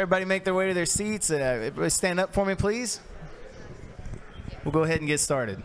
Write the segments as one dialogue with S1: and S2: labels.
S1: everybody make their way to their seats and uh, stand up for me, please. We'll go ahead and get started.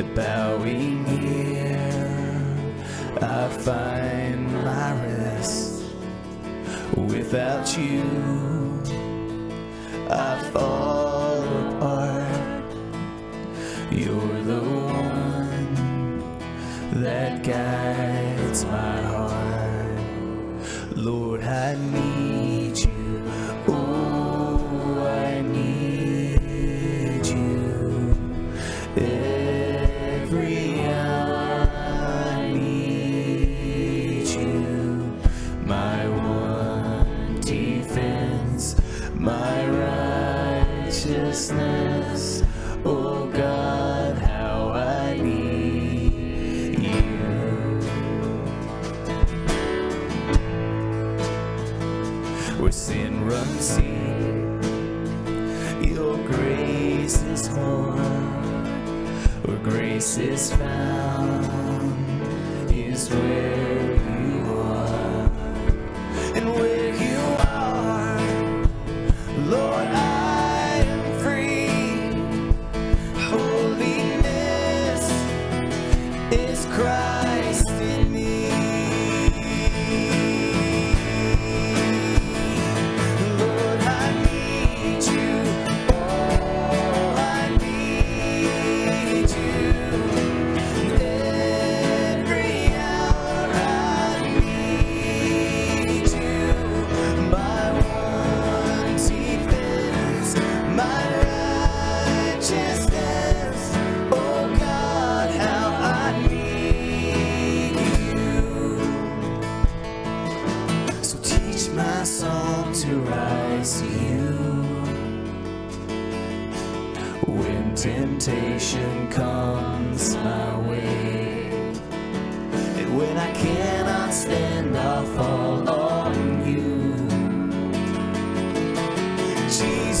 S1: The bowing here, I find my rest. Without you, I fall. is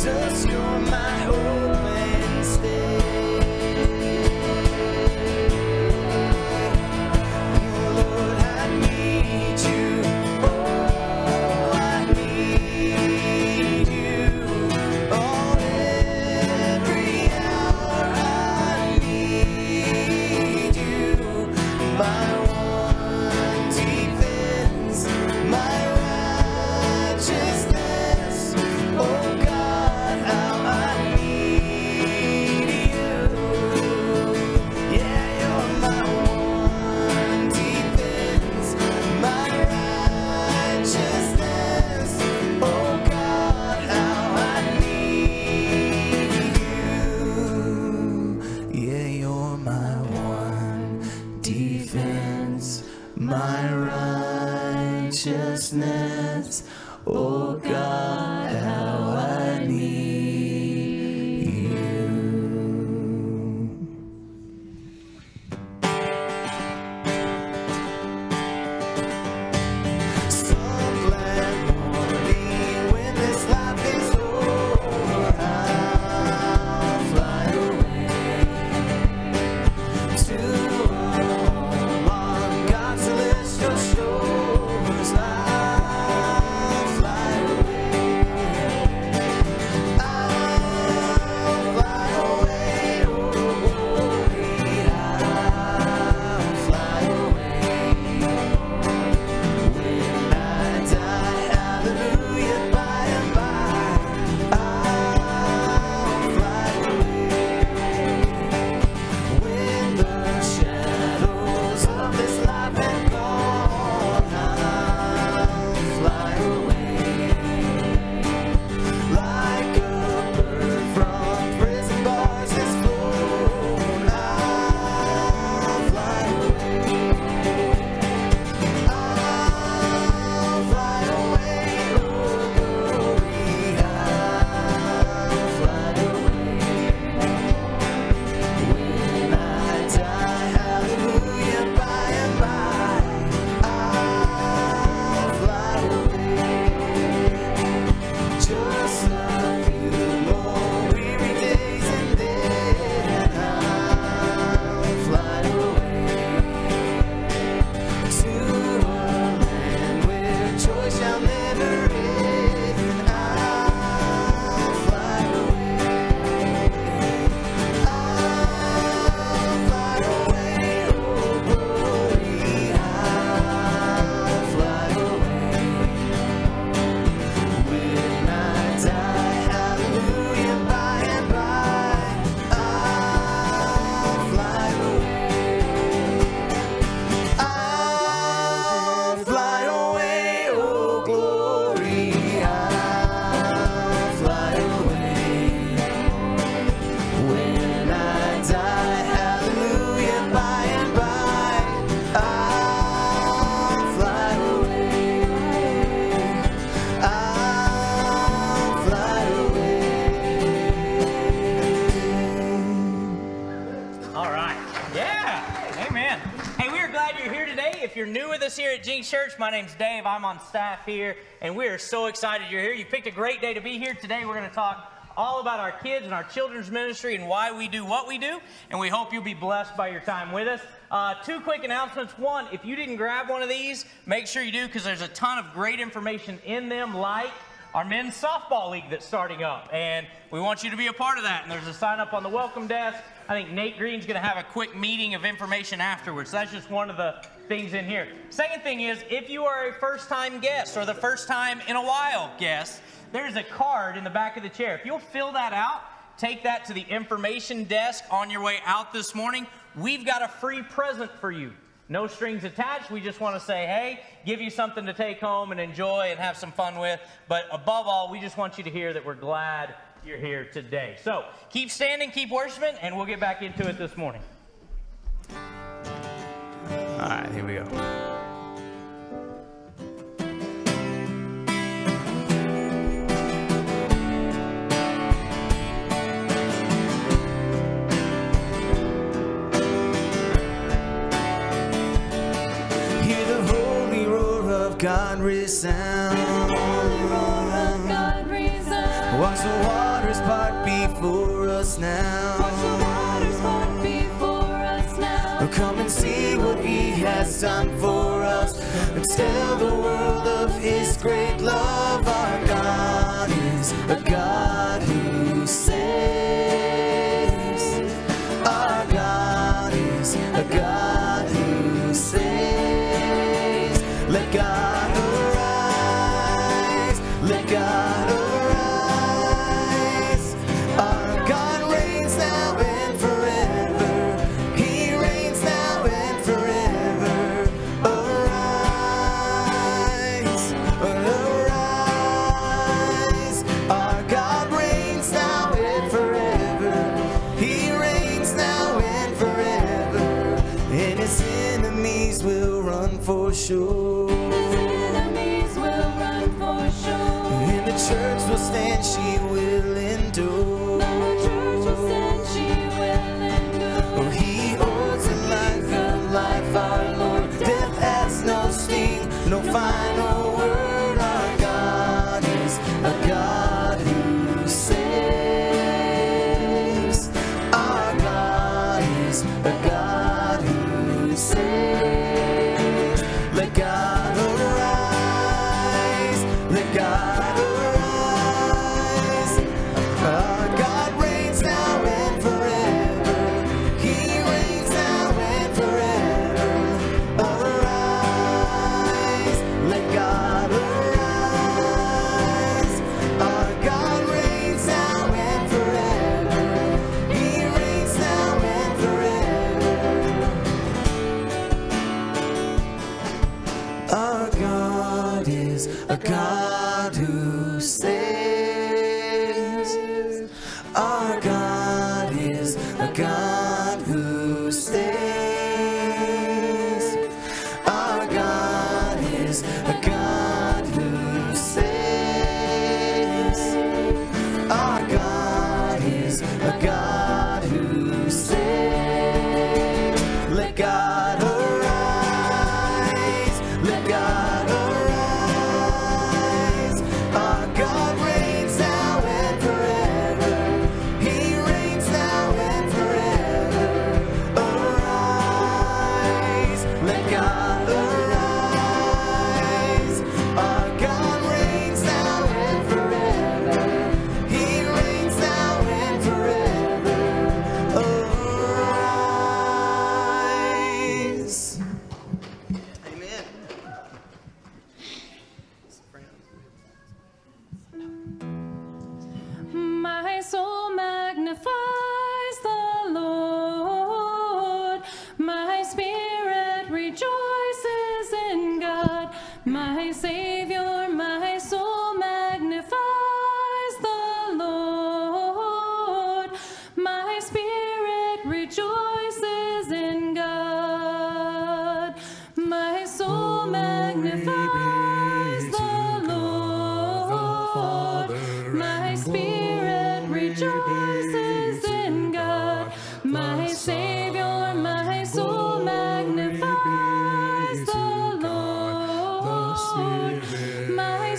S1: Jesus, you're my hope.
S2: Church, my name's Dave. I'm on staff here, and we are so excited you're here. You picked a great day to be here. Today, we're going to talk all about our kids and our children's ministry and why we do what we do, and we hope you'll be blessed by your time with us. Uh, two quick announcements. One, if you didn't grab one of these, make sure you do because there's a ton of great information in them, like our men's softball league that's starting up. And we want you to be a part of that. And there's a sign up on the welcome desk. I think Nate Green's going to have a quick meeting of information afterwards. That's just one of the things in here. Second thing is, if you are a first time guest or the first time in a while guest, there's a card in the back of the chair. If you'll fill that out, take that to the information desk on your way out this morning. We've got a free present for you. No strings attached. We just want to say, hey, give you something to take home and enjoy and have some fun with. But above all, we just want you to hear that we're glad you're here today. So keep standing, keep worshiping, and we'll get back into it this morning.
S3: All right, here we go.
S1: God resound. Us now. Come and see what He has done for us, and tell the world of His great love. Our God is a God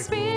S4: speed.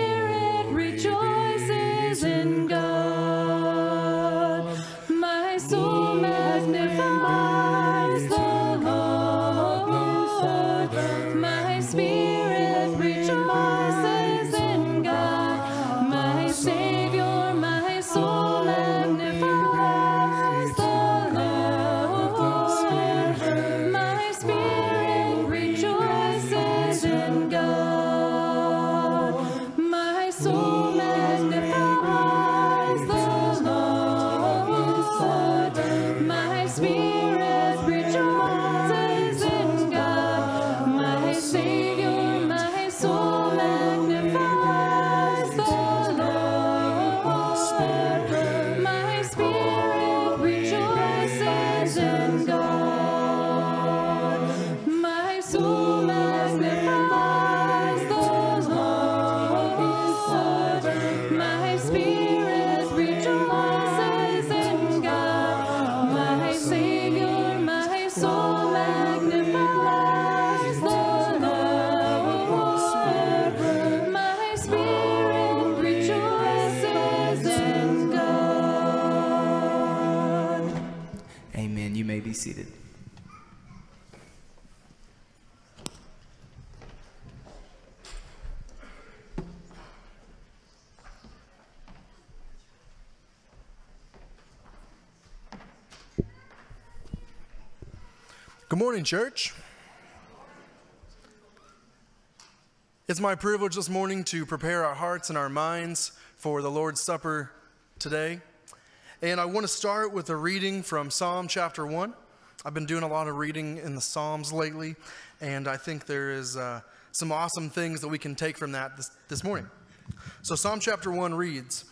S4: morning, church. It's my privilege this morning to prepare our hearts and our minds for the Lord's Supper today. And I want to start with a reading from Psalm chapter 1. I've been doing a lot of reading in the Psalms lately, and I think there is uh, some awesome things that we can take from that this, this morning. So, Psalm chapter 1 reads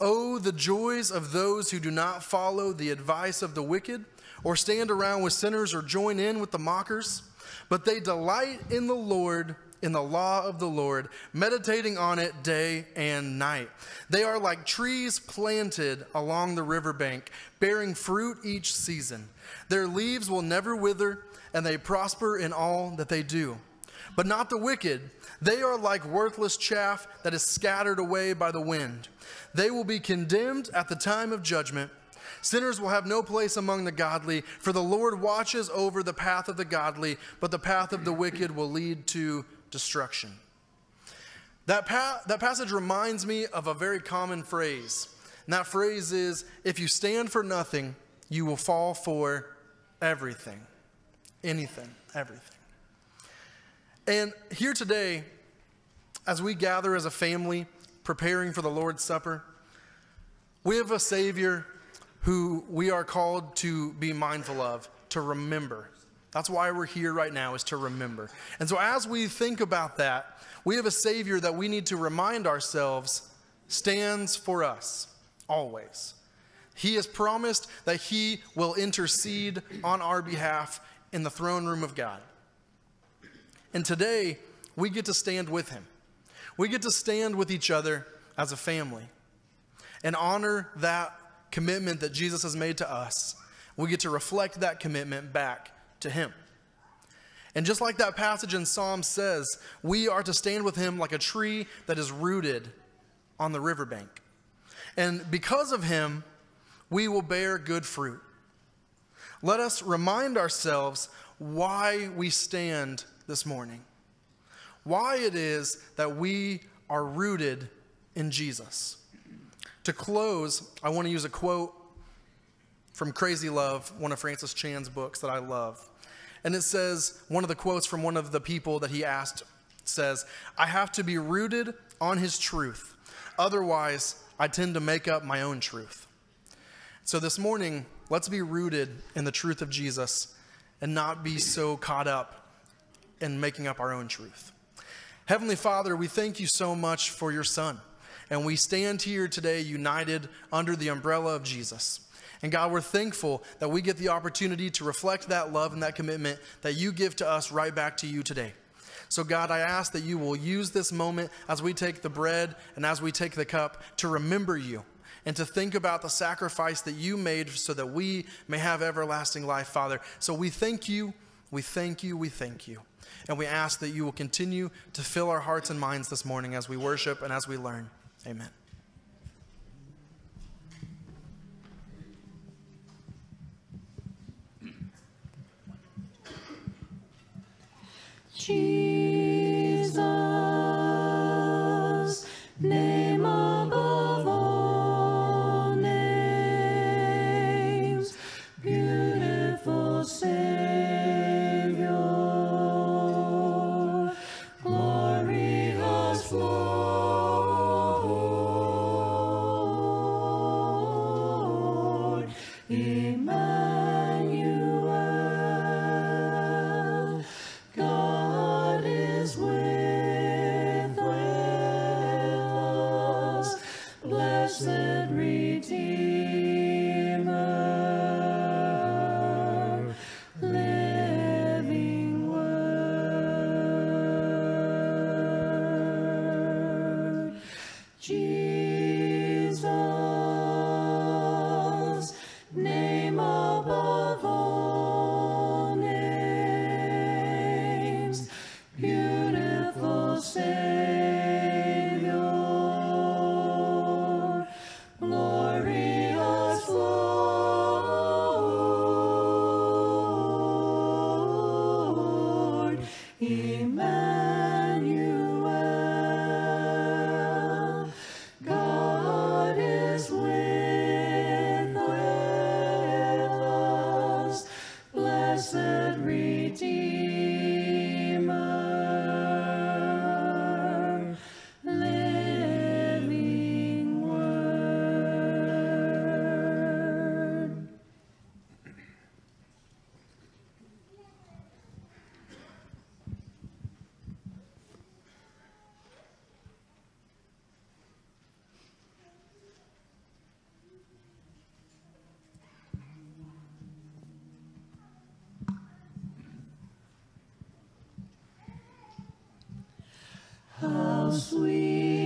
S4: Oh, the joys of those who do not follow the advice of the wicked,
S5: or stand around with sinners, or join in with the mockers. But they delight in the Lord, in the law of the Lord, meditating on it day and night. They are like trees planted along the riverbank, bearing fruit each season. Their leaves will never wither, and they prosper in all that they do. But not the wicked. They are like worthless chaff that is scattered away by the wind. They will be condemned at the time of judgment. Sinners will have no place among the godly, for the Lord watches over the path of the godly, but the path of the wicked will lead to destruction. That, pa- that passage reminds me of a very common phrase. And that phrase is if you stand for nothing, you will fall for everything. Anything, everything. And here today, as we gather as a family, preparing for the Lord's Supper, we have a Savior who we are called to be mindful of, to remember. That's why we're here right now, is to remember. And so as we think about that, we have a Savior that we need to remind ourselves stands for us always. He has promised that He will intercede on our behalf in the throne room of God. And today, we get to stand with Him. We get to stand with each other as a family and honor that commitment that Jesus has made to us. We get to reflect that commitment back to Him. And just like that passage in Psalm says, we are to stand with Him like a tree that is rooted on the riverbank. And because of Him, we will bear good fruit. Let us remind ourselves why we stand this morning, why it is that we are rooted in Jesus. To close, I want to use a quote from Crazy Love, one of Francis Chan's books that I love. And it says, one of the quotes from one of the people that he asked says, I have to be rooted on his truth. Otherwise, I tend to make up my own truth. So this morning, let's be rooted in the truth of Jesus and not be so caught up in making up our own truth. Heavenly Father, we thank you so much for your Son. And we stand here today united under the umbrella of Jesus. And God, we're thankful that we get the opportunity to reflect that love and that commitment that you give to us right back to you today. So, God, I ask that you will use this moment as we take the bread and as we take the cup to remember you and to think about the sacrifice that you made so that we may have everlasting life, Father. So, we thank you, we thank you, we thank you. And we ask that you will continue to fill our hearts and minds this morning as we worship and as we learn. Amen.
S4: Jesus, name sweet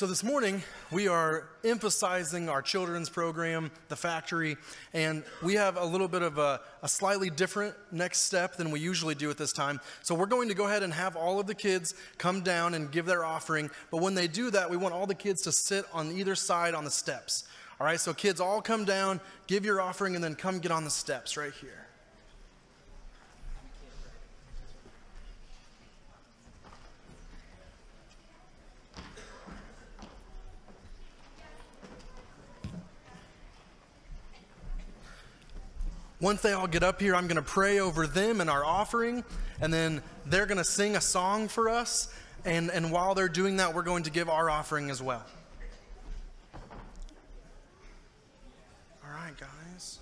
S5: So, this morning, we are emphasizing our children's program, The Factory, and we have a little bit of a, a, slightly different next step than we usually do at this time. So, we're going to go ahead and have all of the kids come down and give their offering, but when they do that, we want all the kids to sit on either side on the steps. All right, so kids all come down, give your offering, and then come get on the steps right here. Once they all get up here, I'm going to pray over them and our offering, and then they're going to sing a song for us. And, and while they're doing that, we're going to give our offering as well. All right, guys.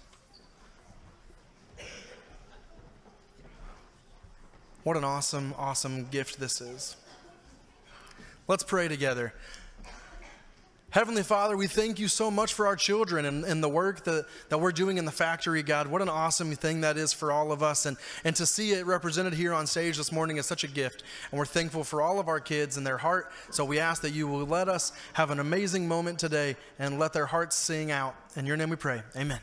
S5: What an awesome, awesome gift this is. Let's pray together. Heavenly Father, we thank you so much for our children and, and the work that, that we're doing in the factory, God. What an awesome thing that is for all of us. And, and to see it represented here on stage this morning is such a gift. And we're thankful for all of our kids and their heart. So we ask that you will let us have an amazing moment today and let their hearts sing out. In your name we pray. Amen.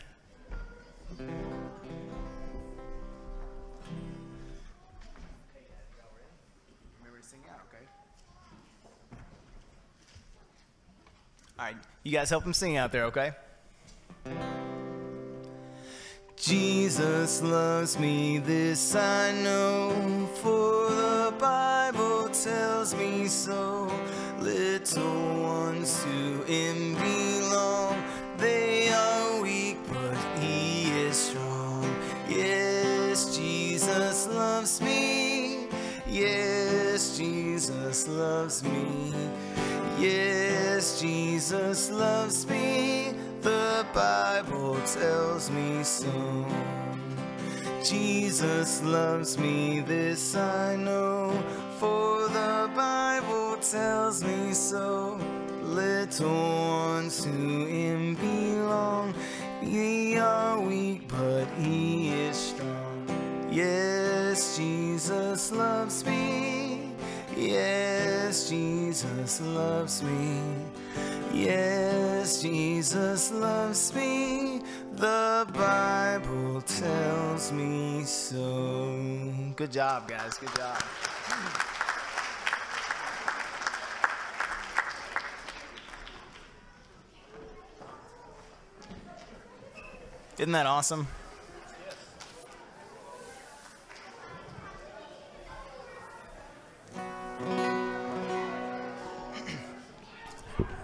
S6: All right, you guys help him sing out there, okay?
S1: Jesus loves me, this I know, for the Bible tells me so. Little ones to him belong, they are weak, but he is strong. Yes, Jesus loves me. Yes, Jesus loves me. Yes, Jesus loves me, the Bible tells me so. Jesus loves me, this I know, for the Bible tells me so. Little ones to Him belong, ye are weak, but He is strong.
S7: Yes, Jesus loves me. Yes, Jesus loves me. Yes, Jesus loves me. The Bible tells me so.
S1: Good job, guys. Good job. Isn't that awesome?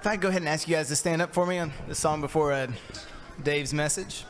S1: if I go ahead and ask you guys to stand up for me on the song before uh, Dave's message.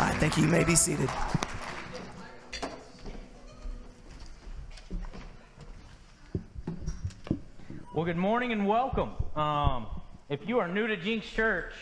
S7: I think you may be seated.
S2: Well, good morning and welcome. Um, if you are new to Jenks Church,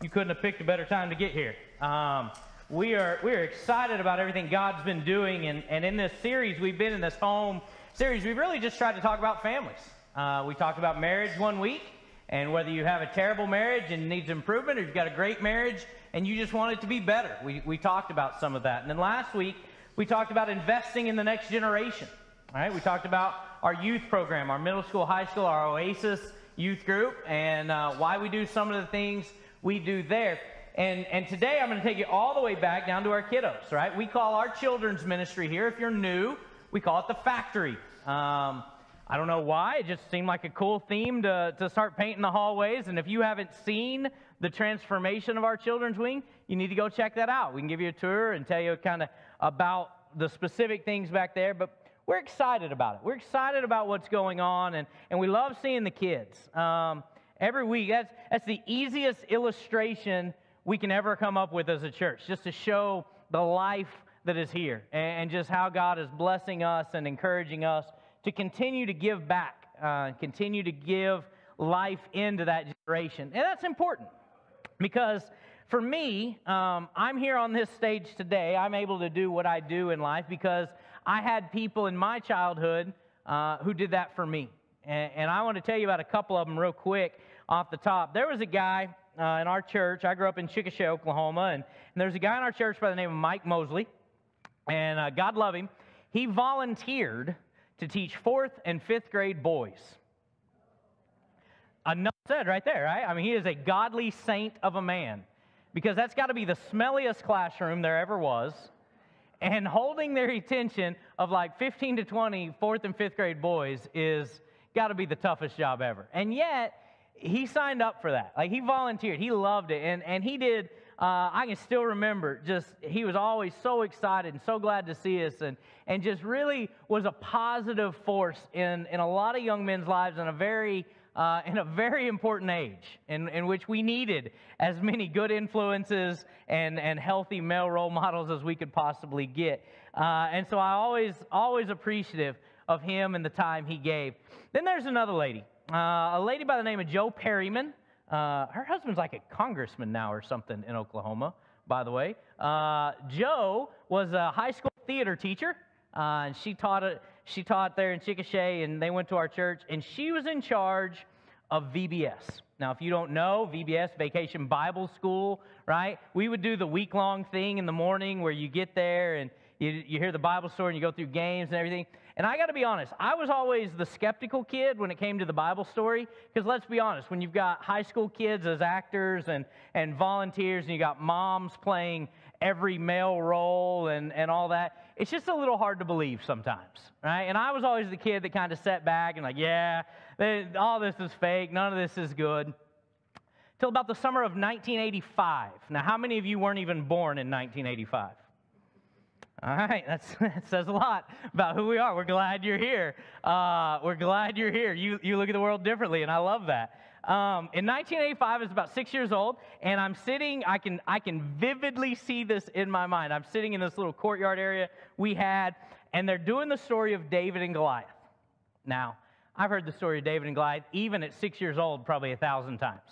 S2: you couldn't have picked a better time to get here. Um, we are we are excited about everything God's been doing, and, and in this series, we've been in this home series. We've really just tried to talk about families. Uh, we talked about marriage one week, and whether you have a terrible marriage and needs improvement, or you've got a great marriage and you just want it to be better. We we talked about some of that, and then last week we talked about investing in the next generation. All right, we talked about our youth program, our middle school, high school, our Oasis youth group, and uh, why we do some of the things we do there. And, and today I'm going to take you all the way back down to our kiddos, right? We call our children's ministry here, if you're new, we call it the factory. Um, I don't know why, it just seemed like a cool theme to, to start painting the hallways. And if you haven't seen the transformation of our children's wing, you need to go check that out. We can give you a tour and tell you kind of about the specific things back there. But we're excited about it. We're excited about what's going on, and, and we love seeing the kids. Um, every week, that's, that's the easiest illustration we can ever come up with as a church, just to show the life that is here and, and just how God is blessing us and encouraging us to continue to give back, uh, continue to give life into that generation. And that's important because for me, um, I'm here on this stage today. I'm able to do what I do in life because I had people in my childhood uh, who did that for me. And, and, I want to tell you about a couple of them real quick off the top. There was a guy uh, in our church. I grew up in Chickasha, Oklahoma, and, and there's a guy in our church by the name of Mike Mosley. And uh, God love him. He volunteered to teach fourth and fifth grade boys. Said right there, right? I mean, he is a godly saint of a man because that's got to be the smelliest classroom there ever was and holding their attention of like 15 to 20 fourth and fifth grade boys is got to be the toughest job ever. And yet, he signed up for that. Like he volunteered. He loved it. And, and he did, uh, I can still remember just, he was always so excited and so glad to see us and, and just really was a positive force in, in a lot of young men's lives in a very uh, in a very important age in, in which we needed as many good influences and, and healthy male role models as we could possibly get. Uh, and so I always, always appreciative of him and the time he gave. Then there's another lady, uh, a lady by the name of Joe Perryman. Uh, her husband's like a congressman now or something in Oklahoma, by the way. Uh, Joe was a high school theater teacher, uh, and she taught it she taught there in Chickasha, and they went to our church, and she was in charge of VBS. Now, if you don't know, VBS, Vacation Bible School, right? We would do the week long thing in the morning where you get there and you, you hear the Bible story and you go through games and everything. And I got to be honest, I was always the skeptical kid when it came to the Bible story. Because let's be honest, when you've got high school kids as actors and, and volunteers, and you got moms playing every male role and, and all that, it's just a little hard to believe sometimes, right? And I was always the kid that kind of sat back and, like, yeah, all this is fake, none of this is good. Till about the summer of 1985. Now, how many of you weren't even born in 1985? All right, that says a lot about who we are. We're glad you're here. Uh, we're glad you're here. You, you look at the world differently, and I love that. Um, in 1985, I was about six years old, and I'm sitting, I can, I can vividly see this in my mind. I'm sitting in this little courtyard area we had, and they're doing the story of David and Goliath. Now, I've heard the story of David and Goliath, even at six years old, probably a thousand times.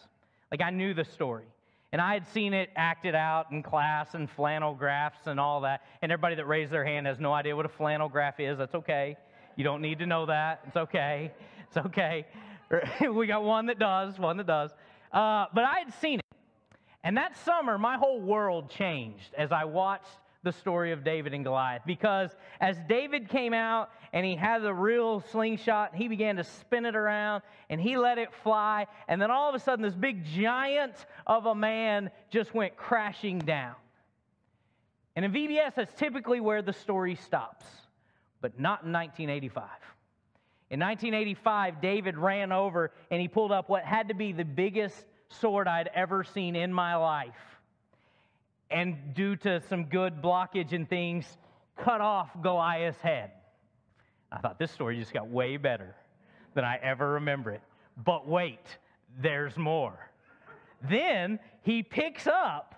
S2: Like, I knew the story. And I had seen it acted out in class and flannel graphs and all that. And everybody that raised their hand has no idea what a flannel graph is. That's okay. You don't need to know that. It's okay. It's okay. we got one that does, one that does. Uh, but I had seen it. And that summer, my whole world changed as I watched the story of David and Goliath. Because as David came out and he had the real slingshot, he began to spin it around and he let it fly. And then all of a sudden, this big giant of a man just went crashing down. And in VBS, that's typically where the story stops, but not in 1985. In 1985, David ran over and he pulled up what had to be the biggest sword I'd ever seen in my life. And due to some good blockage and things, cut off Goliath's head. I thought this story just got way better than I ever remember it. But wait, there's more. Then he picks up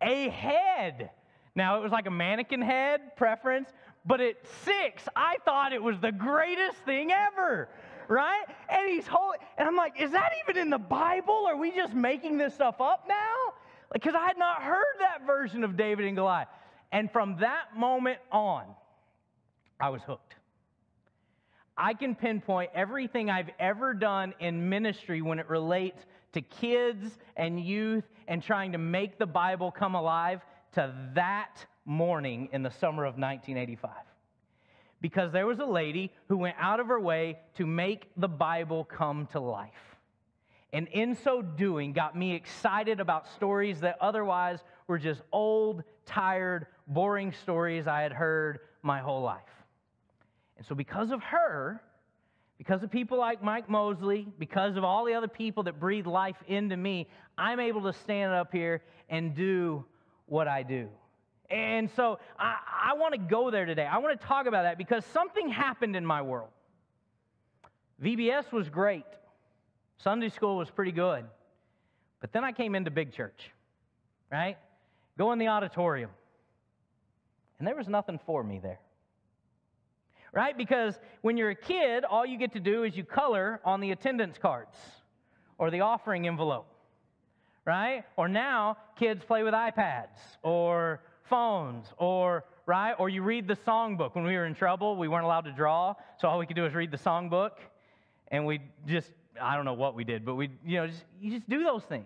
S2: a head Now, it was like a mannequin head preference, but at six, I thought it was the greatest thing ever, right? And he's holding, and I'm like, is that even in the Bible? Are we just making this stuff up now? Because I had not heard that version of David and Goliath. And from that moment on, I was hooked. I can pinpoint everything I've ever done in ministry when it relates to kids and youth and trying to make the Bible come alive to that morning in the summer of 1985. Because there was a lady who went out of her way to make the Bible come to life. And in so doing, got me excited about stories that otherwise were just old, tired, boring stories I had heard my whole life. And so, because of her, because of people like Mike Mosley, because of all the other people that breathe life into me, I'm able to stand up here and do what I do. And so, I, I want to go there today. I want to talk about that because something happened in my world. VBS was great, Sunday school was pretty good. But then I came into big church, right? Go in the auditorium. And there was nothing for me there right? Because when you're a kid, all you get to do is you color on the attendance cards or the offering envelope, right? Or now kids play with iPads or phones or right? Or you read the songbook. When we were in trouble, we weren't allowed to draw, so all we could do is read the songbook, and we just I don't know what we did, but we you know just, you just do those things.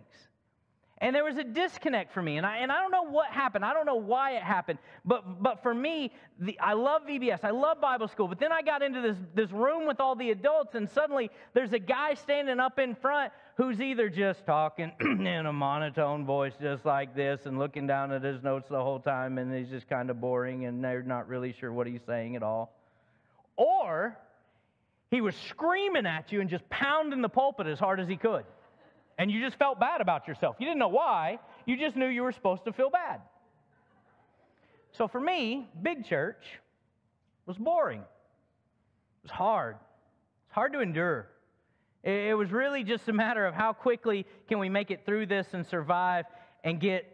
S2: And there was a disconnect for me. And I, and I don't know what happened. I don't know why it happened. But, but for me, the, I love VBS. I love Bible school. But then I got into this, this room with all the adults, and suddenly there's a guy standing up in front who's either just talking in a monotone voice, just like this, and looking down at his notes the whole time, and he's just kind of boring, and they're not really sure what he's saying at all. Or he was screaming at you and just pounding the pulpit as hard as he could and you just felt bad about yourself. You didn't know why, you just knew you were supposed to feel bad. So for me, big church was boring. It was hard. It's hard to endure. It was really just a matter of how quickly can we make it through this and survive and get,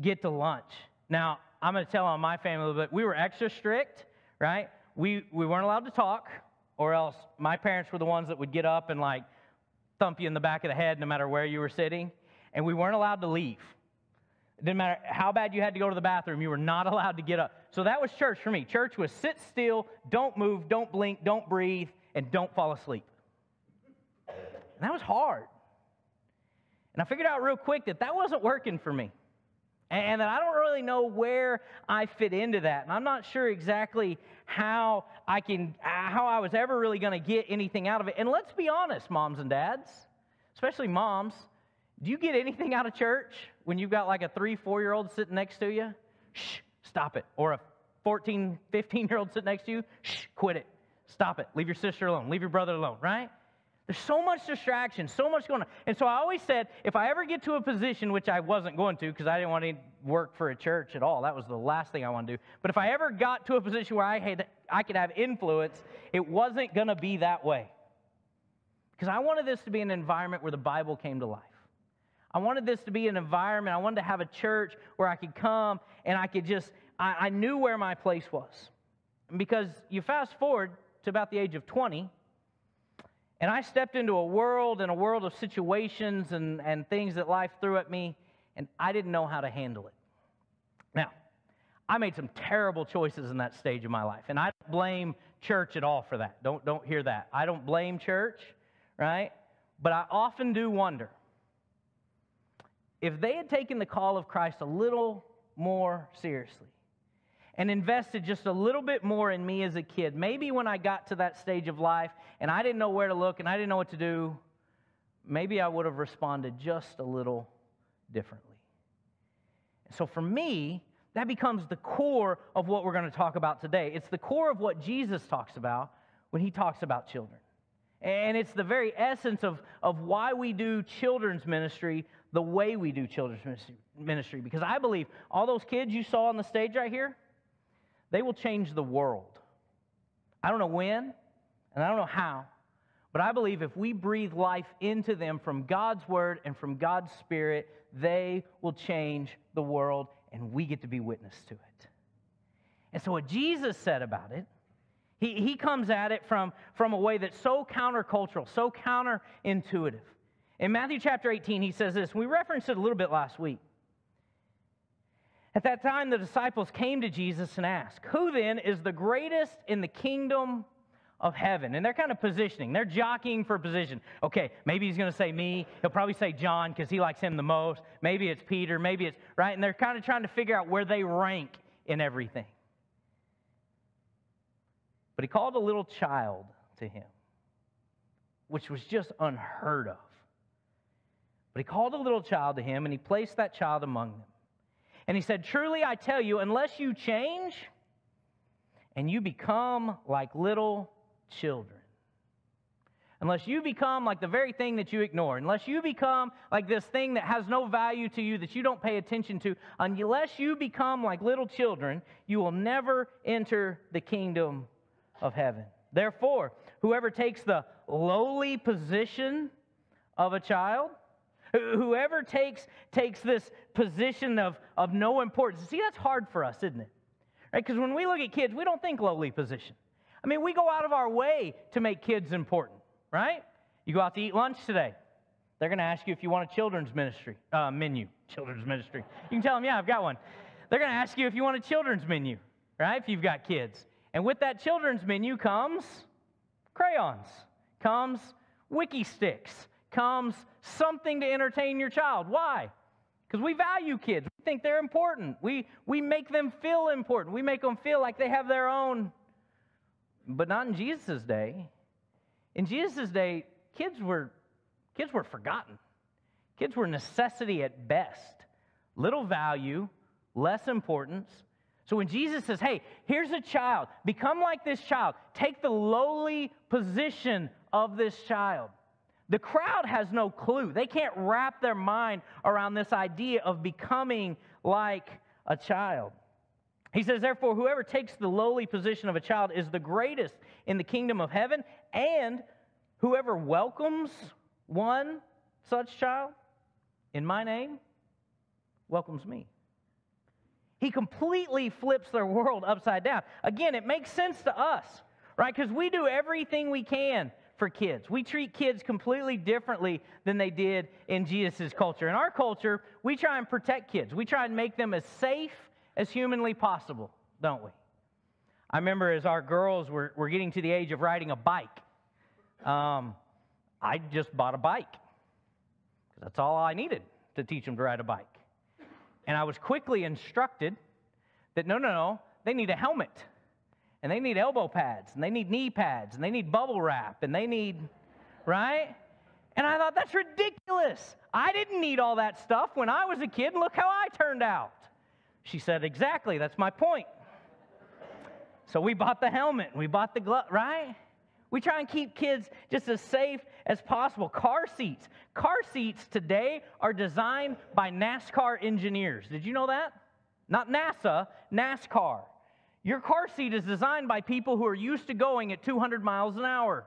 S2: get to lunch. Now, I'm going to tell on my family a little bit. We were extra strict, right? We, we weren't allowed to talk, or else my parents were the ones that would get up and like thump you in the back of the head no matter where you were sitting. And we weren't allowed to leave. It didn't matter how bad you had to go to the bathroom, you were not allowed to get up. So that was church for me. Church was sit still, don't move, don't blink, don't breathe, and don't fall asleep. And that was hard. And I figured out real quick that that wasn't working for me. And that I don't really know where I fit into that. And I'm not sure exactly how I can uh, how I was ever really going to get anything out of it. And let's be honest, moms and dads, especially moms, do you get anything out of church when you've got like a 3, 4-year-old sitting next to you? Shh, stop it. Or a 14, 15-year-old sitting next to you? Shh, quit it. Stop it. Leave your sister alone. Leave your brother alone, right? There's so much distraction, so much going on. And so I always said, if I ever get to a position, which I wasn't going to because I didn't want to work for a church at all, that was the last thing I wanted to do. But if I ever got to a position where I, had, I could have influence, it wasn't going to be that way. Because I wanted this to be an environment where the Bible came to life. I wanted this to be an environment, I wanted to have a church where I could come and I could just, I, I knew where my place was. Because you fast forward to about the age of 20, and I stepped into a world and a world of situations and, and things that life threw at me, and I didn't know how to handle it. Now, I made some terrible choices in that stage of my life, and I don't blame church at all for that. Don't, don't hear that. I don't blame church, right? But I often do wonder if they had taken the call of Christ a little more seriously, and invested just a little bit more in me as a kid. Maybe when I got to that stage of life and I didn't know where to look and I didn't know what to do, maybe I would have responded just a little differently. So for me, that becomes the core of what we're going to talk about today. It's the core of what Jesus talks about when he talks about children. And it's the very essence of, of why we do children's ministry the way we do children's ministry. Because I believe all those kids you saw on the stage right here, they will change the world. I don't know when, and I don't know how, But I believe if we breathe life into them from God's word and from God's spirit, they will change the world, and we get to be witness to it. And so, what Jesus said about it, he, he comes at it from, from a way that's so countercultural, so counterintuitive. In Matthew chapter 18, he says this. We referenced it a little bit last week. At that time, the disciples came to Jesus and asked, Who then is the greatest in the kingdom of heaven? And they're kind of positioning, they're jockeying for position. Okay, maybe he's going to say me. He'll probably say John because he likes him the most. Maybe it's Peter. Maybe it's, right? And they're kind of trying to figure out where they rank in everything. But he called a little child to him, which was just unheard of. But he called a little child to him and he placed that child among them. And he said, Truly I tell you, unless you change and you become like little children, unless you become like the very thing that you ignore, unless you become like this thing that has no value to you, that you don't pay attention to, unless you become like little children, you will never enter the kingdom of heaven. Therefore, whoever takes the lowly position of a child, whoever takes, takes this position of, of no importance, see, that's hard for us, isn't it? Right? Because when we look at kids, we don't think lowly position. I mean, we go out of our way to make kids important, right? You go out to eat lunch today. They're going to ask you if you want a children's ministry uh, menu, children's ministry. You can tell them, yeah, I've got one. They're going to ask you if you want a children's menu, right? If you've got kids. And with that children's menu comes crayons, comes Wikki Stix, comes something to entertain your child. Why? Because we value kids. We think they're important. We, we make them feel important. We make them feel like they have their own. But not in Jesus' day. In Jesus' day, kids were, kids were forgotten. Kids were necessity at best. Little value, less importance, so when Jesus says, hey, here's a child, become like this child, take the lowly position of this child. The crowd has no clue. They can't wrap their mind around this idea of becoming like a child. He says, therefore, whoever takes the lowly position of a child is the greatest in the kingdom of heaven, and whoever welcomes one such child in my name welcomes me. He completely flips their world upside down. Again, it makes sense to us, right? Because we do everything we can for kids. We treat kids completely differently than they did in Jesus' culture. In our culture, we try and protect kids, we try and make them as safe as humanly possible, don't we? I remember as our girls were, were getting to the age of riding a bike, um, I just bought a bike. Because that's all I needed to teach them to ride a bike. And I was quickly instructed that no, no, no, they need a helmet. And they need elbow pads. And they need knee pads. And they need bubble wrap. And they need, right? And I thought, that's ridiculous. I didn't need all that stuff when I was a kid. And look how I turned out. She said, exactly. That's my point. So we bought the helmet. We bought the glove, right? We try and keep kids just as safe as possible. Car seats. Car seats today are designed by NASCAR engineers. Did you know that? Not NASA, NASCAR. Your car seat is designed by people who are used to going at 200 miles an hour.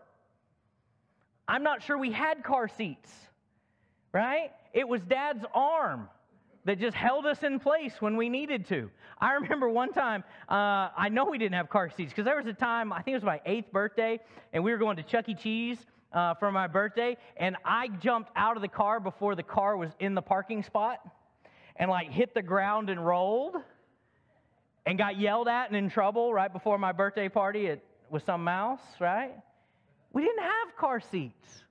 S2: I'm not sure we had car seats, right? It was dad's arm that just held us in place when we needed to. I remember one time, uh, I know we didn't have car seats because there was a time, I think it was my eighth birthday, and we were going to Chuck E. Cheese uh, for my birthday, and I jumped out of the car before the car was in the parking spot and like hit the ground and rolled and got yelled at and in trouble right before my birthday party at, with some mouse, right? We didn't have car seats.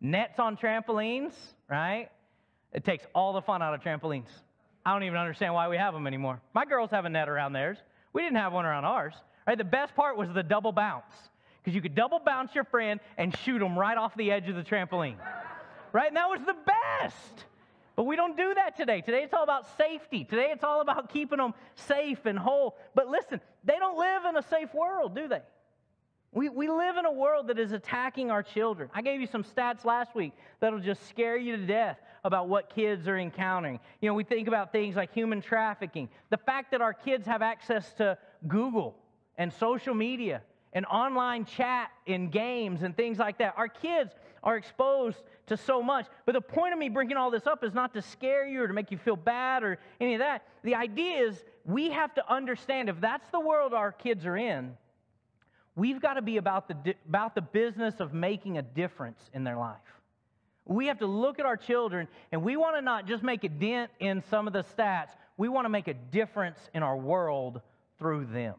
S2: Nets on trampolines, right? It takes all the fun out of trampolines. I don't even understand why we have them anymore. My girls have a net around theirs. We didn't have one around ours. Right? The best part was the double bounce because you could double bounce your friend and shoot them right off the edge of the trampoline. Right? And that was the best. But we don't do that today. Today it's all about safety. Today it's all about keeping them safe and whole. But listen, they don't live in a safe world, do they? We, we live in a world that is attacking our children. I gave you some stats last week that'll just scare you to death about what kids are encountering. You know, we think about things like human trafficking, the fact that our kids have access to Google and social media and online chat and games and things like that. Our kids are exposed to so much. But the point of me bringing all this up is not to scare you or to make you feel bad or any of that. The idea is we have to understand if that's the world our kids are in, we've got to be about the, about the business of making a difference in their life. We have to look at our children and we want to not just make a dent in some of the stats, we want to make a difference in our world through them.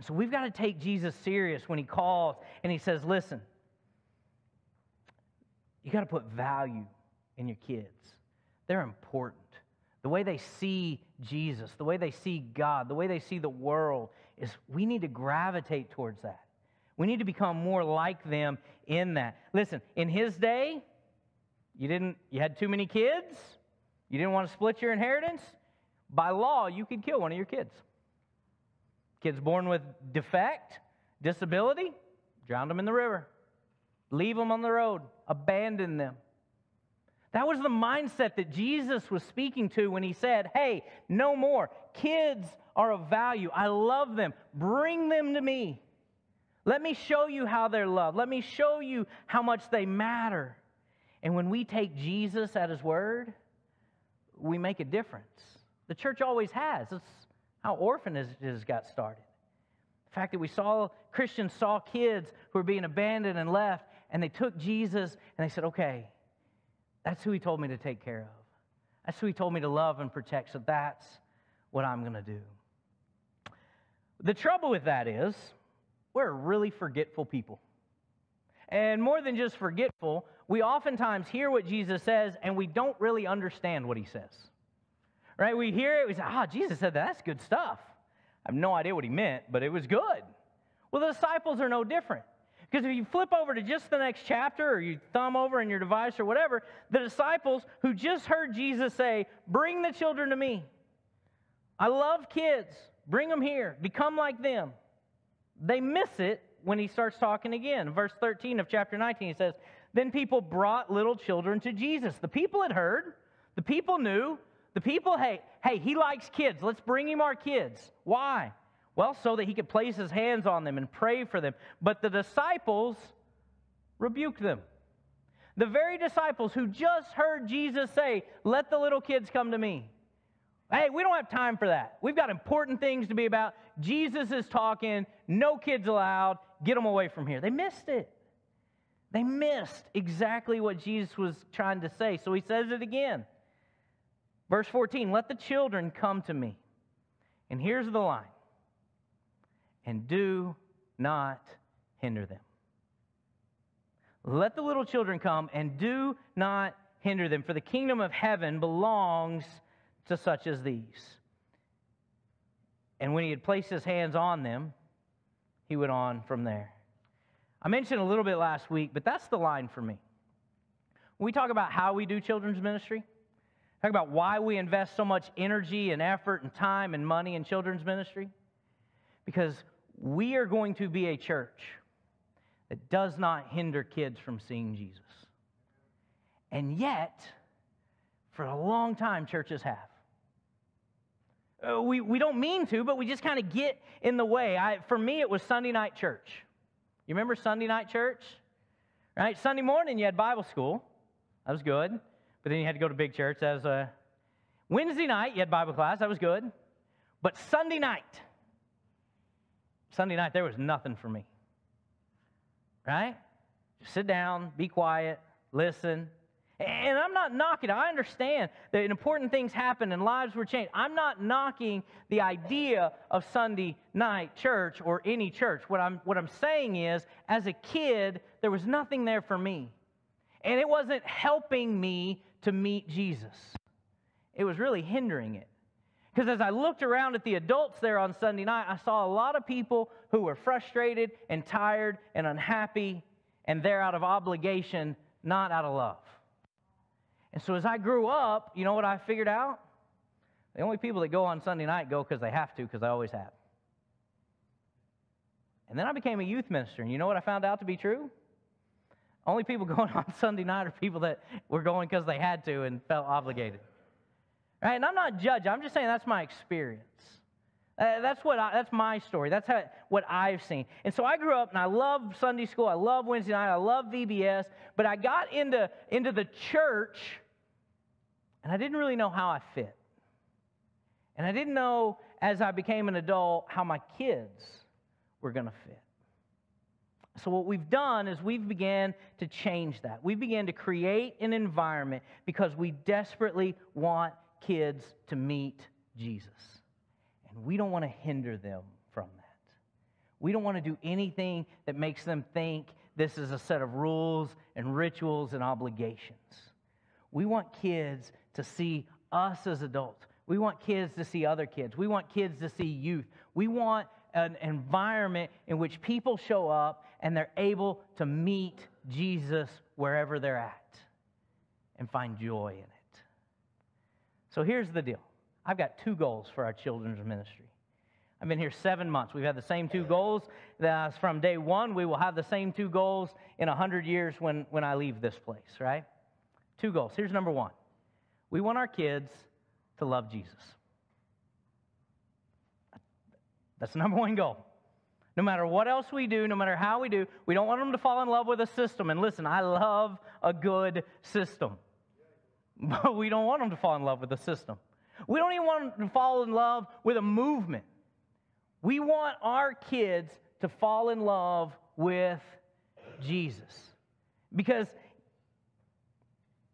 S2: And so we've got to take Jesus serious when he calls and he says, Listen, you got to put value in your kids. They're important. The way they see Jesus, the way they see God, the way they see the world is we need to gravitate towards that. We need to become more like them in that. Listen, in his day, you didn't you had too many kids, you didn't want to split your inheritance. By law, you could kill one of your kids. Kids born with defect, disability, drown them in the river. Leave them on the road, abandon them. That was the mindset that Jesus was speaking to when he said, Hey, no more. Kids are of value. I love them. Bring them to me. Let me show you how they're loved. Let me show you how much they matter. And when we take Jesus at his word, we make a difference. The church always has. That's how orphanages got started. The fact that we saw Christians saw kids who were being abandoned and left, and they took Jesus and they said, okay, that's who he told me to take care of. That's who he told me to love and protect, so that's what I'm going to do. The trouble with that is, we're really forgetful people. And more than just forgetful, we oftentimes hear what Jesus says and we don't really understand what he says. Right? We hear it, we say, ah, Jesus said that. That's good stuff. I have no idea what he meant, but it was good. Well, the disciples are no different. Because if you flip over to just the next chapter or you thumb over in your device or whatever, the disciples who just heard Jesus say, Bring the children to me. I love kids. Bring them here. Become like them. They miss it when he starts talking again. Verse 13 of chapter 19, he says, Then people brought little children to Jesus. The people had heard, the people knew, the people, hey, hey, he likes kids. Let's bring him our kids. Why? Well, so that he could place his hands on them and pray for them. But the disciples rebuked them. The very disciples who just heard Jesus say, Let the little kids come to me. Hey, we don't have time for that. We've got important things to be about. Jesus is talking, no kids allowed. Get them away from here. They missed it. They missed exactly what Jesus was trying to say. So he says it again. Verse 14 Let the children come to me. And here's the line and do not hinder them. Let the little children come and do not hinder them, for the kingdom of heaven belongs to such as these. And when he had placed his hands on them, he went on from there. I mentioned a little bit last week, but that's the line for me. When we talk about how we do children's ministry, talk about why we invest so much energy and effort and time and money in children's ministry, because we are going to be a church that does not hinder kids from seeing Jesus. And yet, for a long time, churches have. Uh, we, we don't mean to, but we just kind of get in the way. I, for me, it was Sunday night church. You remember Sunday night church? Right? Sunday morning, you had Bible school. That was good. But then you had to go to big church. That was a Wednesday night, you had Bible class. That was good. But Sunday night, Sunday night, there was nothing for me. Right? Just sit down, be quiet, listen. And I'm not knocking. I understand that important things happen and lives were changed. I'm not knocking the idea of Sunday night church or any church. What I'm, what I'm saying is, as a kid, there was nothing there for me. And it wasn't helping me to meet Jesus, it was really hindering it. Because as I looked around at the adults there on Sunday night, I saw a lot of people who were frustrated and tired and unhappy, and they're out of obligation, not out of love. And so as I grew up, you know what I figured out? The only people that go on Sunday night go because they have to, because I always have. And then I became a youth minister, and you know what I found out to be true? Only people going on Sunday night are people that were going because they had to and felt obligated. Right? And I'm not judging, I'm just saying that's my experience. Uh, that's what I, that's my story. That's how, what I've seen. And so I grew up and I love Sunday school. I love Wednesday night. I love VBS. But I got into, into the church and I didn't really know how I fit. And I didn't know as I became an adult how my kids were going to fit. So what we've done is we've began to change that. We began to create an environment because we desperately want kids to meet Jesus. And we don't want to hinder them from that. We don't want to do anything that makes them think this is a set of rules and rituals and obligations. We want kids to see us as adults. We want kids to see other kids. We want kids to see youth. We want an environment in which people show up and they're able to meet Jesus wherever they're at and find joy in it. So here's the deal I've got two goals for our children's ministry. I've been here seven months. We've had the same two goals. That's from day one. We will have the same two goals in 100 years when, when I leave this place, right? Two goals. Here's number one we want our kids to love Jesus. That's the number one goal. No matter what else we do, no matter how we do, we don't want them to fall in love with a system. And listen, I love a good system. But we don't want them to fall in love with a system. We don't even want them to fall in love with a movement. We want our kids to fall in love with Jesus. Because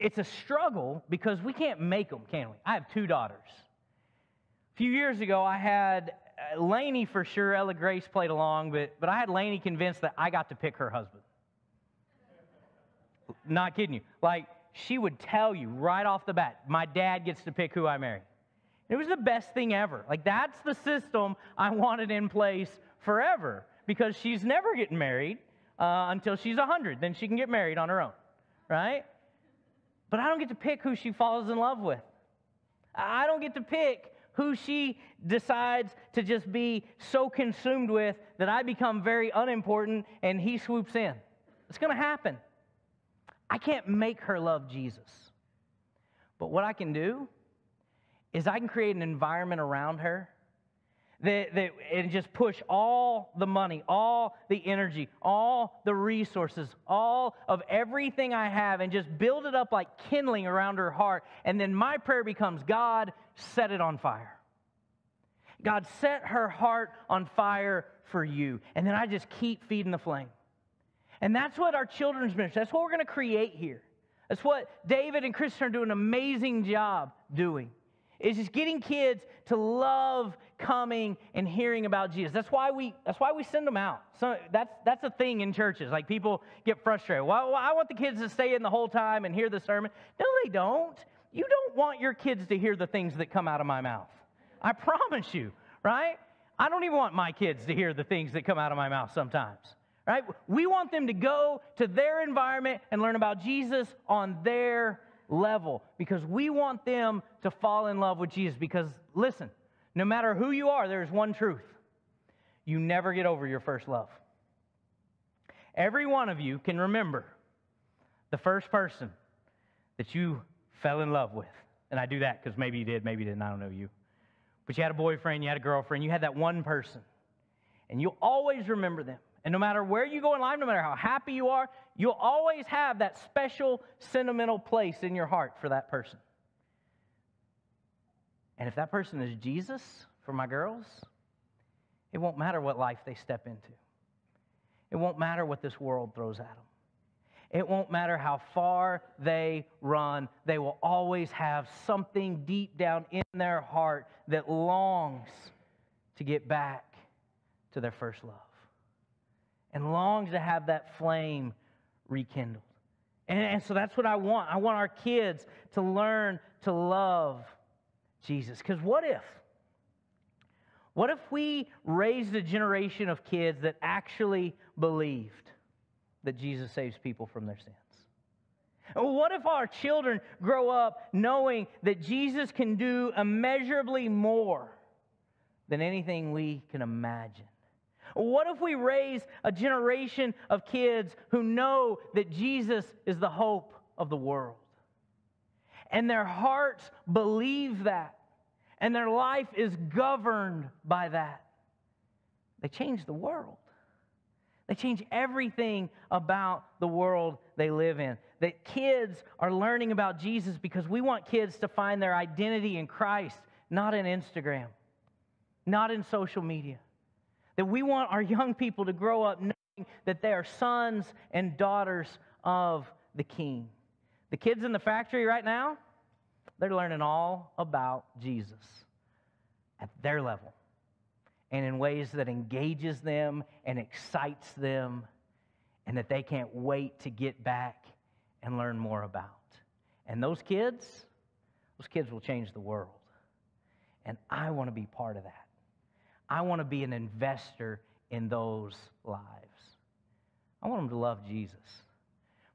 S2: it's a struggle because we can't make them, can we? I have two daughters. A few years ago, I had uh, Lainey for sure. Ella Grace played along, but, but I had Lainey convinced that I got to pick her husband. Not kidding you. Like, she would tell you right off the bat, my dad gets to pick who I marry. It was the best thing ever. Like, that's the system I wanted in place forever because she's never getting married uh, until she's 100. Then she can get married on her own, right? But I don't get to pick who she falls in love with. I don't get to pick who she decides to just be so consumed with that I become very unimportant and he swoops in. It's going to happen. I can't make her love Jesus. But what I can do is I can create an environment around her that, that and just push all the money, all the energy, all the resources, all of everything I have, and just build it up like kindling around her heart. And then my prayer becomes God, set it on fire. God, set her heart on fire for you. And then I just keep feeding the flame. And that's what our children's ministry, that's what we're going to create here. That's what David and Kristen are doing an amazing job doing. Is just getting kids to love coming and hearing about Jesus. That's why we that's why we send them out. So that's that's a thing in churches. Like people get frustrated. Well, I want the kids to stay in the whole time and hear the sermon. No, they don't. You don't want your kids to hear the things that come out of my mouth. I promise you, right? I don't even want my kids to hear the things that come out of my mouth sometimes. Right? We want them to go to their environment and learn about Jesus on their level because we want them to fall in love with Jesus. Because listen, no matter who you are, there's one truth you never get over your first love. Every one of you can remember the first person that you fell in love with. And I do that because maybe you did, maybe you didn't, I don't know you. But you had a boyfriend, you had a girlfriend, you had that one person. And you'll always remember them. And no matter where you go in life, no matter how happy you are, you'll always have that special sentimental place in your heart for that person. And if that person is Jesus for my girls, it won't matter what life they step into. It won't matter what this world throws at them. It won't matter how far they run, they will always have something deep down in their heart that longs to get back to their first love and longs to have that flame rekindled. And, and, so that's what I want. I want our kids to learn to love Jesus. Because what if? What if we raised a generation of kids that actually believed that Jesus saves people from their sins? What if our children grow up knowing that Jesus can do immeasurably more than anything we can imagine? What if we raise a generation of kids who know that Jesus is the hope of the world? And their hearts believe that. and their life is governed by that, they change the world. They change everything about the world they live in. That kids are learning about Jesus because we want kids to find their identity in Christ, not in Instagram, not in social media. That we want our young people to grow up knowing that they are sons and daughters of the King. The kids in the factory right now, they're learning all about Jesus at their level and in ways that engages them and excites them and that they can't wait to get back and learn more about. And those kids, those kids will change the world. And I want to be part of that. I want to be an investor in those lives. I want them to love Jesus.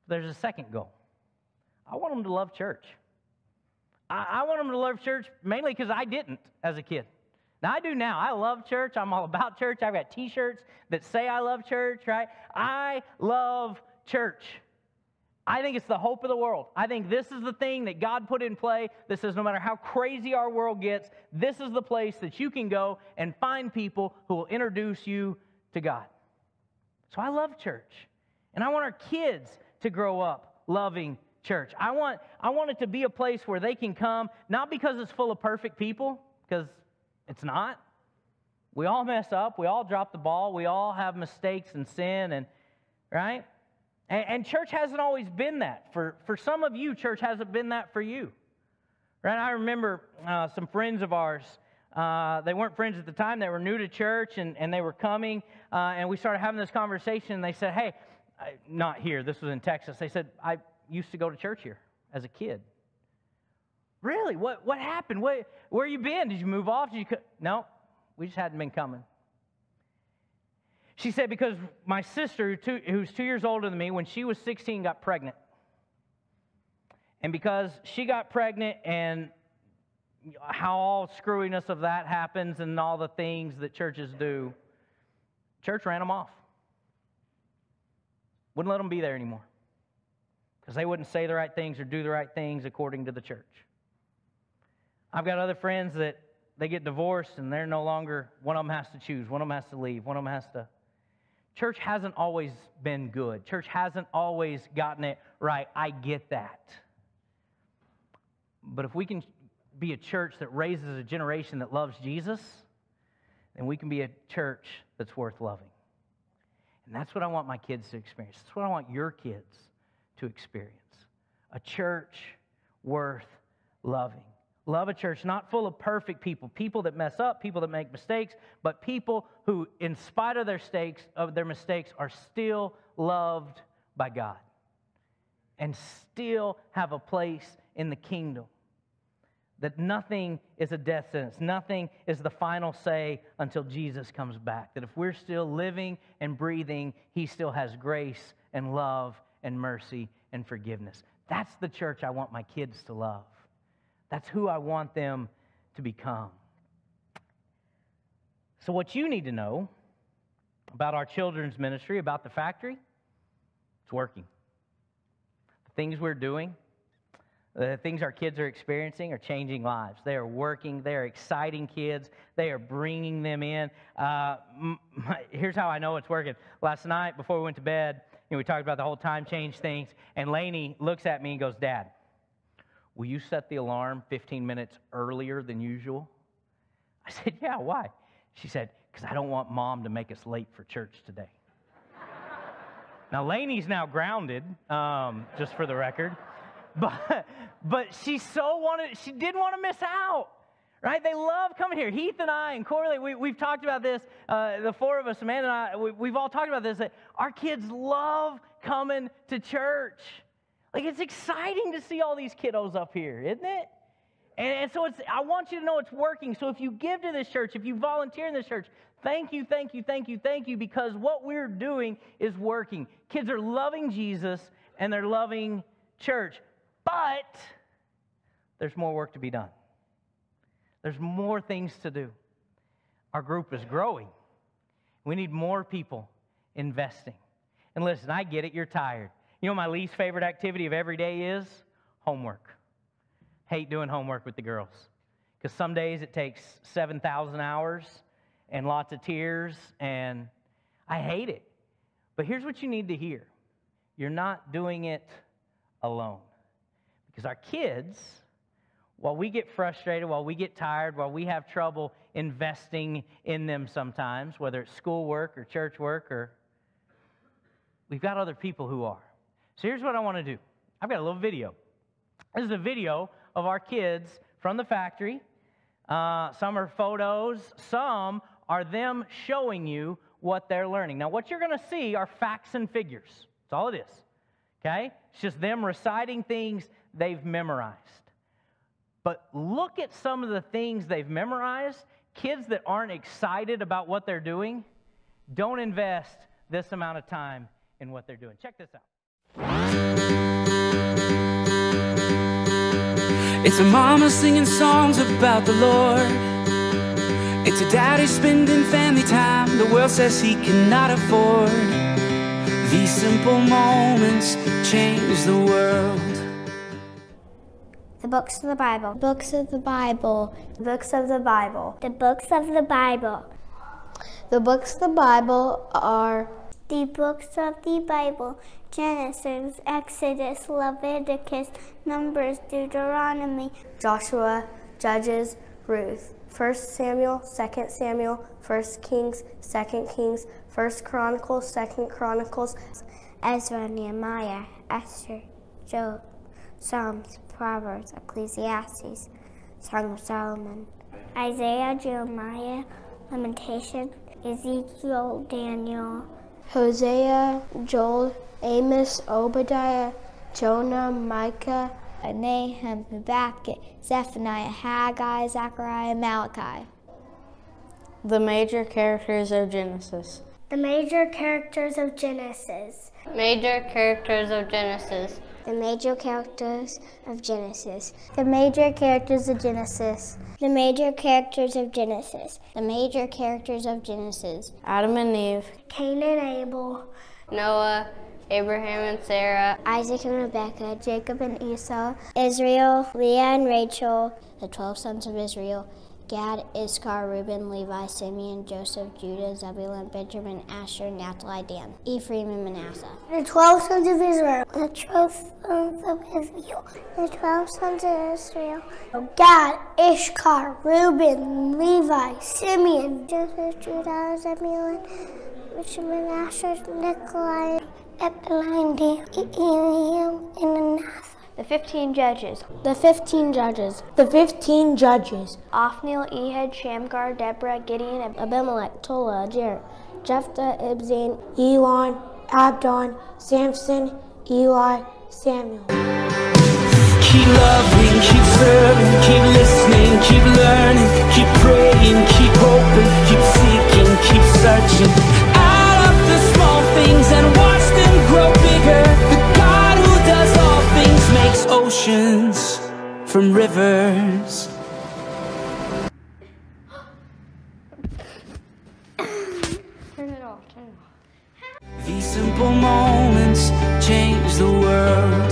S2: But there's a second goal. I want them to love church. I, I want them to love church mainly because I didn't as a kid. Now, I do now. I love church. I'm all about church. I've got t shirts that say I love church, right? I love church. I think it's the hope of the world. I think this is the thing that God put in play that says no matter how crazy our world gets, this is the place that you can go and find people who will introduce you to God. So I love church. And I want our kids to grow up loving church. I want, I want it to be a place where they can come, not because it's full of perfect people, because it's not. We all mess up. We all drop the ball. We all have mistakes and sin, and right? And, and church hasn't always been that. For, for some of you, church hasn't been that for you. Right? I remember uh, some friends of ours. Uh, they weren't friends at the time. They were new to church and, and they were coming. Uh, and we started having this conversation. And they said, Hey, I, not here. This was in Texas. They said, I used to go to church here as a kid. Really? What, what happened? What, where you been? Did you move off? Did you co-? No, we just hadn't been coming. She said, because my sister, who's two years older than me, when she was 16, got pregnant. And because she got pregnant and how all screwiness of that happens and all the things that churches do, church ran them off. Wouldn't let them be there anymore because they wouldn't say the right things or do the right things according to the church. I've got other friends that they get divorced and they're no longer, one of them has to choose, one of them has to leave, one of them has to. Church hasn't always been good. Church hasn't always gotten it right. I get that. But if we can be a church that raises a generation that loves Jesus, then we can be a church that's worth loving. And that's what I want my kids to experience. That's what I want your kids to experience. A church worth loving. Love a church not full of perfect people, people that mess up, people that make mistakes, but people who, in spite of their stakes, of their mistakes, are still loved by God and still have a place in the kingdom. That nothing is a death sentence, nothing is the final say until Jesus comes back. That if we're still living and breathing, He still has grace and love and mercy and forgiveness. That's the church I want my kids to love. That's who I want them to become. So, what you need to know about our children's ministry, about the factory, it's working. The things we're doing, the things our kids are experiencing are changing lives. They are working. They are exciting kids. They are bringing them in. Uh, my, here's how I know it's working. Last night, before we went to bed, you know, we talked about the whole time change things, and Lainey looks at me and goes, Dad, Will you set the alarm 15 minutes earlier than usual? I said, Yeah, why? She said, Because I don't want mom to make us late for church today. now, Lainey's now grounded, um, just for the record. But, but she so wanted, she didn't want to miss out right? They love coming here. Heath and I and Corley, we, have talked about this, uh, the four of us, Amanda and I, we, we've all talked about this, that our kids love coming to church. Like it's exciting to see all these kiddos up here, isn't it? And, and, so it's, I want you to know it's working. So if you give to this church, if you volunteer in this church, thank you, thank you, thank you, thank you, because what we're doing is working. Kids are loving Jesus and they're loving church. But there's more work to be done. There's more things to do. Our group is growing. We need more people investing. And listen, I get it, you're tired. You know, my least favorite activity of every day is homework. Hate doing homework with the girls. Because some days it takes 7,000 hours and lots of tears, and I hate it. But here's what you need to hear you're not doing it alone. Because our kids, while we get frustrated, while we get tired, while we have trouble investing in them sometimes, whether it's schoolwork or church work or we've got other people who are. So here's what I want to do. I've got a little video. This is a video of our kids from the factory. Uh, some are photos, some are them showing you what they're learning. Now, what you're going to see are facts and figures. That's all it is. Okay? It's just them reciting things they've memorized. But look at some of the things they've memorized. Kids that aren't excited about what they're doing don't invest this amount of time in what they're doing. Check this out.
S7: It's a mama singing songs about the Lord. It's a daddy spending family time the world says he cannot afford. These simple moments change the world.
S8: The books of the Bible. Books of the Bible. Books of the Bible. The books of the Bible. The books of the Bible are the books of the Bible Genesis, Exodus, Leviticus, Numbers, Deuteronomy, Joshua, Judges, Ruth. 1 Samuel, 2 Samuel, 1 Kings, 2 Kings, 1 Chronicles, 2 Chronicles, Ezra, Nehemiah, Esther, Job, Psalms, Proverbs, Ecclesiastes, Song of Solomon, Isaiah, Jeremiah, Lamentation, Ezekiel, Daniel, Hosea, Joel, Amos, Obadiah, Jonah, Micah, Nahum, Habakkuk, Zephaniah, Haggai, Zechariah, Malachi.
S9: The major characters of Genesis.
S8: The major characters of Genesis.
S9: Major characters of Genesis.
S8: The major characters of Genesis. The major characters of Genesis. The major characters of Genesis. The major characters of Genesis.
S9: Adam and Eve.
S8: Cain and Abel.
S9: Noah. Abraham and Sarah.
S8: Isaac and Rebekah. Jacob and Esau. Israel. Leah and Rachel. The twelve sons of Israel. Gad, Issachar, Reuben, Levi, Simeon, Joseph, Judah, Zebulun, Benjamin, Asher, Naphtali, Dan, Ephraim, and Manasseh. The twelve sons of Israel. The twelve sons of Israel. The twelve sons of Israel. Gad, Issachar, Reuben, Levi, Simeon, Joseph, Judah, Zebulun, Benjamin, Asher, Nikolai, Ephraim, Dan, Eliam, and Manasseh. The 15 judges. The 15 judges. The 15 judges. Othniel, Ehud, Shamgar, Deborah, Gideon, Abimelech, Tola, Jair, Jephthah, Ibzan, Elon, Abdon, Samson, Eli, Samuel.
S7: Keep loving, keep serving, keep listening, keep learning, keep praying, keep hoping, keep seeking, keep searching. Add up the small things and watch them grow bigger. Oceans from rivers.
S8: Turn it off, turn it off.
S7: These simple moments change the world.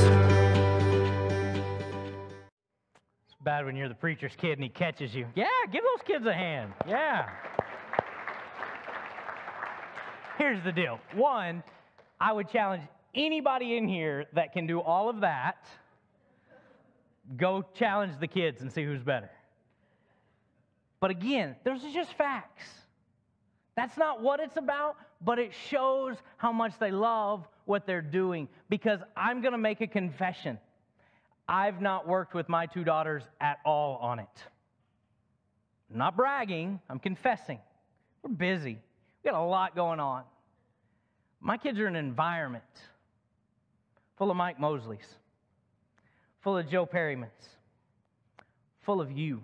S2: It's bad when you're the preacher's kid and he catches you. Yeah, give those kids a hand. Yeah. Here's the deal. One, I would challenge anybody in here that can do all of that, go challenge the kids and see who's better. But again, those are just facts. That's not what it's about, but it shows how much they love what they're doing. Because I'm going to make a confession. I've not worked with my two daughters at all on it. I'm not bragging, I'm confessing. We're busy, we got a lot going on. My kids are in an environment full of Mike Mosleys, full of Joe Perrymans, full of you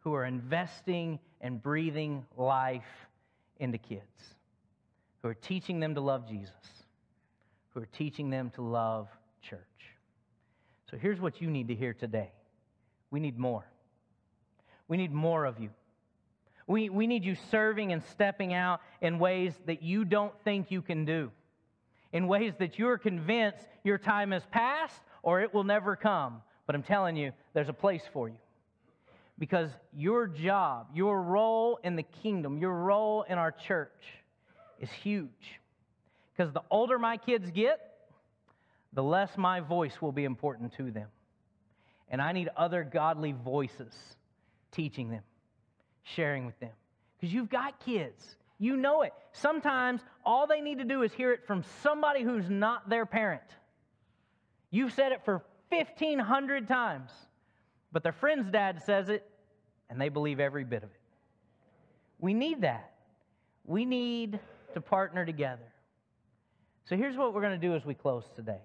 S2: who are investing and breathing life into kids, who are teaching them to love Jesus, who are teaching them to love church. So here's what you need to hear today we need more. We need more of you. We, we need you serving and stepping out in ways that you don't think you can do, in ways that you're convinced your time has passed or it will never come. But I'm telling you, there's a place for you. because your job, your role in the kingdom, your role in our church is huge. Because the older my kids get, the less my voice will be important to them. And I need other godly voices teaching them, sharing with them. Because you've got kids. You know it. Sometimes all they need to do is hear it from somebody who's not their parent. You've said it for 1,500 times, but their friend's dad says it, and they believe every bit of it. We need that. We need to partner together. So here's what we're going to do as we close today.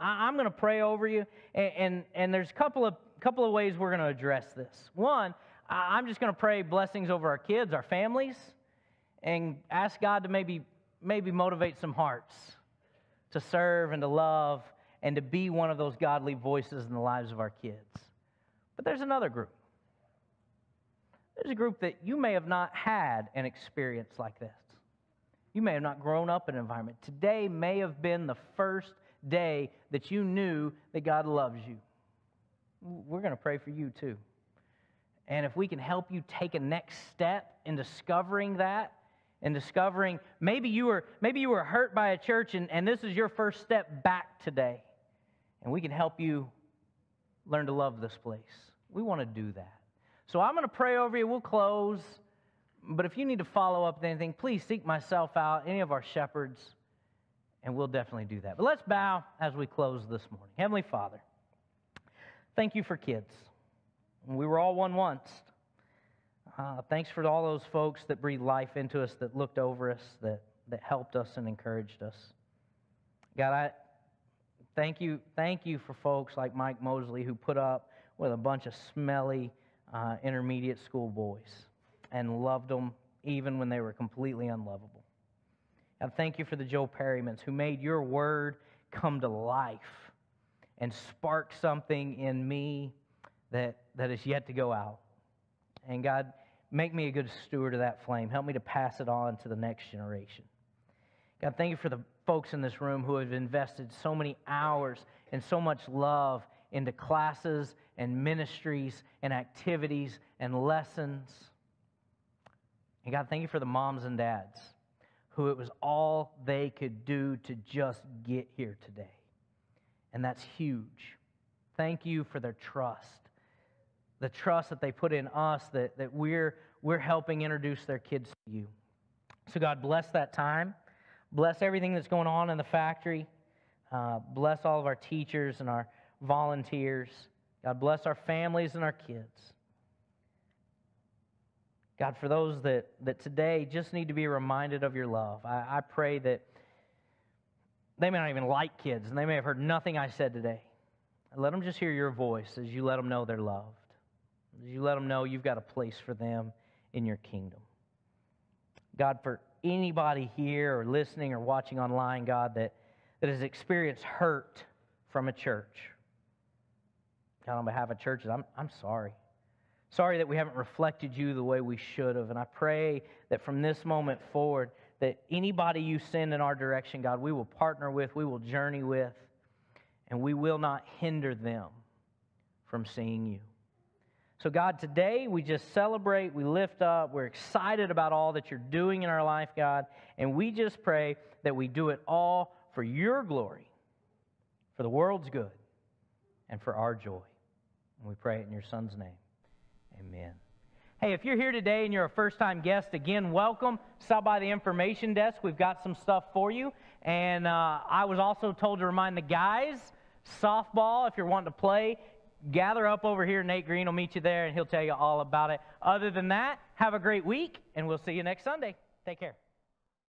S2: I, am going to pray over you, and, and, and there's a couple of, couple of ways we're going to address this. One, I'm just going to pray blessings over our kids, our families, and ask God to maybe, maybe motivate some hearts to serve and to love and to be one of those godly voices in the lives of our kids. But there's another group. There's a group that you may have not had an experience like this. You may have not grown up in an environment. Today may have been the first day that you knew that God loves you. We're going to pray for you too. And if we can help you take a next step in discovering that and discovering maybe you were maybe you were hurt by a church and, and this is your first step back today. And we can help you learn to love this place. We want to do that. So I'm going to pray over you. We'll close. But if you need to follow up with anything, please seek myself out, any of our shepherds, and we'll definitely do that. But let's bow as we close this morning. Heavenly Father, thank you for kids. We were all one once. Uh, thanks for all those folks that breathed life into us, that looked over us, that, that helped us and encouraged us. God, I thank you, thank you for folks like Mike Mosley who put up with a bunch of smelly uh, intermediate school boys and loved them even when they were completely unlovable. And thank you for the Joe Perrymans who made your word come to life and spark something in me that, that is yet to go out. And God, make me a good steward of that flame. Help me to pass it on to the next generation. God, thank you for the folks in this room who have invested so many hours and so much love into classes and ministries and activities and lessons. And God, thank you for the moms and dads who it was all they could do to just get here today. And that's huge. Thank you for their trust the trust that they put in us that, that we're, we're helping introduce their kids to you. So, God, bless that time. Bless everything that's going on in the factory. Uh, bless all of our teachers and our volunteers. God, bless our families and our kids. God, for those that, that today just need to be reminded of your love, I, I pray that they may not even like kids and they may have heard nothing I said today. Let them just hear your voice as you let them know they're loved. As you let them know you've got a place for them in your kingdom. God, for anybody here or listening or watching online, God, that, that has experienced hurt from a church, God, on behalf of churches, I'm, I'm sorry. Sorry that we haven't reflected you the way we should have. And I pray that from this moment forward, that anybody you send in our direction, God, we will partner with, we will journey with, and we will not hinder them from seeing you. So, God, today we just celebrate, we lift up, we're excited about all that you're doing in our life, God, and we just pray that we do it all for your glory, for the world's good, and for our joy. And we pray it in your Son's name. Amen. Hey, if you're here today and you're a first time guest, again, welcome. Stop by the information desk. We've got some stuff for you. And uh, I was also told to remind the guys softball, if you're wanting to play, gather up over here. Nate Green will meet you there and he'll tell you all about it. Other than that, have a great week and we'll see you next Sunday. Take care.